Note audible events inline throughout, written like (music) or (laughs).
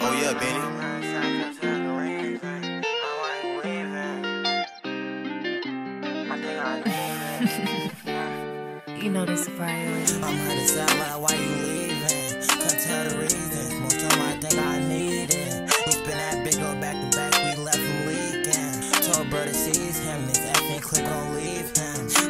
Oh yeah, Benny. (laughs) you know this priority. I'm hurting sad why you leaving? Can't tell the reasons. Most of my think I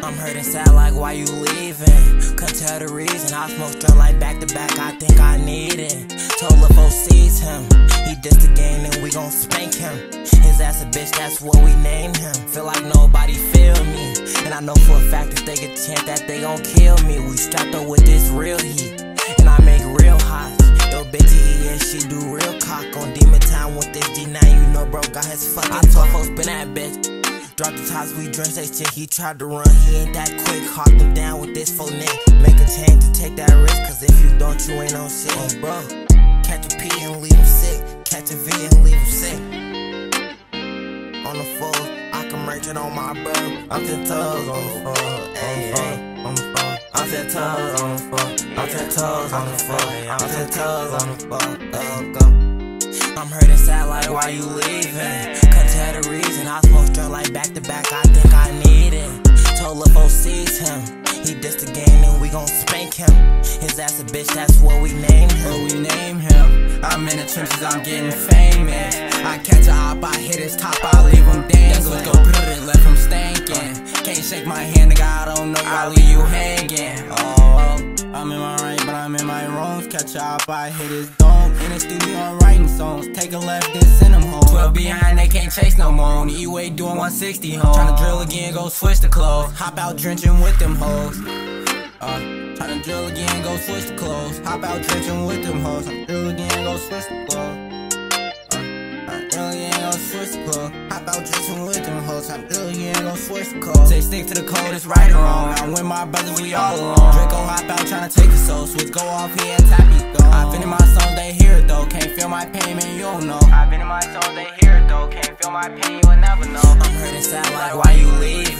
I'm hurting sad like why you leaving? Can't tell the reason. I smoke straight like back to back, I think I need it. Told LaFo sees him. He dissed the game and we gon' spank him. His ass a bitch, that's what we name him. Feel like nobody feel me. And I know for a fact if they get chance that they gon' kill me. We strapped up with this real heat. And I make real hot. Yo, bitch, he and she do real cock on demon time with this G9. You know, bro, got his fucking. I told folks, spin that bitch. Drop the tops, we drink that shit. He tried to run, he ain't that quick. Hawk him down with this full neck. Make a change to take that risk, cause if you don't, you ain't on shit. Oh, bro, catch a P and leave him sick. Catch a V and leave him sick. On the floor, I can merch it on my bro. I'm ten toes on the floor, ayy, ayy, on the floor. I'm ten toes on the floor. I'm ten toes on the floor. I'm ten toes on the floor. Go, go. I'm hurting sad like why you leaving? Couldn't tell the reason. I smoke straight like back to back. I think I need it. Told LaFo sees him. He dissed the game and we gon' spank him. His ass a bitch, that's what we name him. What we name him. I'm in the trenches, I'm getting famous. I catch a hop, I hit his top, I leave him dangling. Go put it, left him stankin'. Can't shake my hand, nigga, I don't know, I leave you hanging. Oh, I'm in my right, but I'm in my wrongs. Catch a hop, I hit his dome. In the studio, I'm writing songs. Take a left, then send him home. 12 behind, they can't chase no more. On the E-way doing 160 home. Tryna drill again, go switch the clothes. Hop out drenching with them hoes. Uh, tryna drill again, go switch the clothes. Hop out drenching with them hoes. Drill again, go switch the clothes. Switch clothes. Hop out drenching with them hoes. Hop drill again, go switch clothes. Say stick to the code, it's right or wrong. I'm with my brothers, we all alone. Draco hop out tryna take a soul. Switch go off here, tappy go. I've been in my songs, they hear it though. Can't feel my pain, man, you don't know. I've been in my songs, they hear it though. Can't feel my pain, you will never know. I'm hurting sad like why you leaving?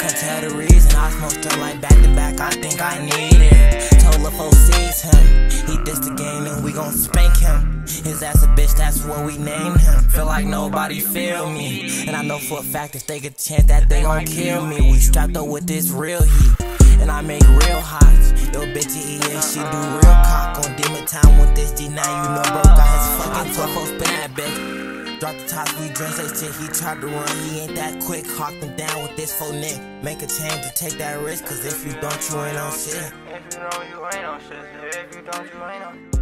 Can't tell the reason. I smoke straight like back to back. I think I need it. LaFo sees him. He dissed the game and we gon' spank him. His ass a bitch, that's what we named him. Feel like nobody feel me. And I know for a fact if they get chance that they gon' kill me. We strapped up with this real heat. And I make real hot. Yo, bitch, yeah, she do real cock on demon time with this G9. You know, bro, got his fucking 12 spin bitch. Drop the top, we drink that shit. He tried to run, he ain't that quick. Hawk him down with this full neck. Make a change to take that risk, cause if you don't, you ain't on shit. If you you ain't on shit, if you don't, you ain't on